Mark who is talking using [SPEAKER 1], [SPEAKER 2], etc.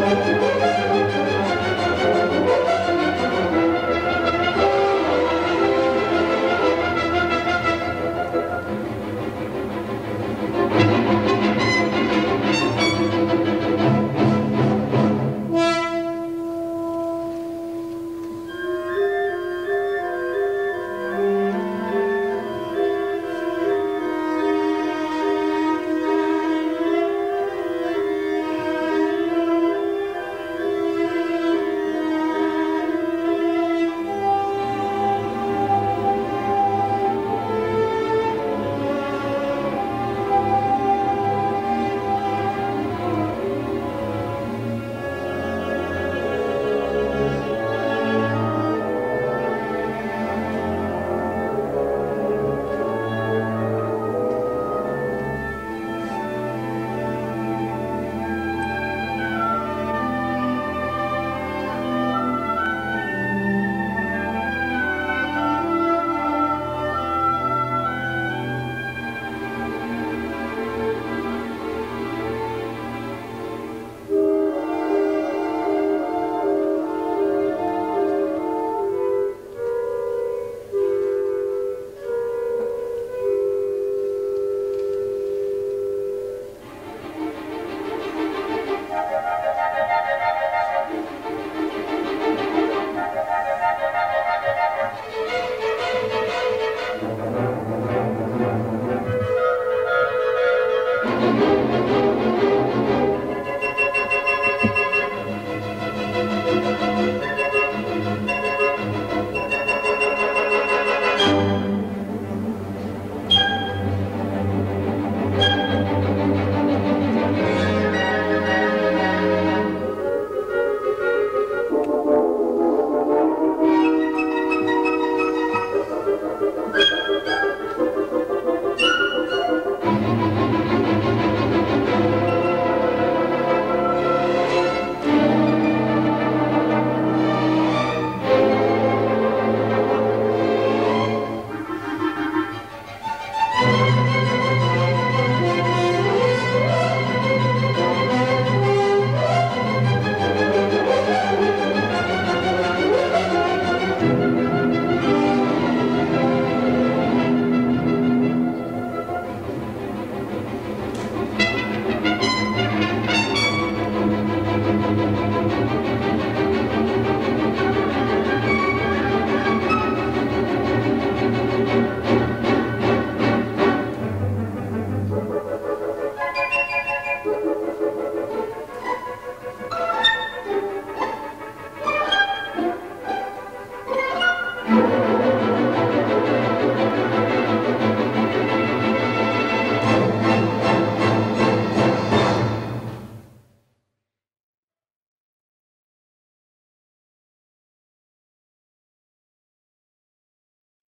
[SPEAKER 1] Música
[SPEAKER 2] Thank you.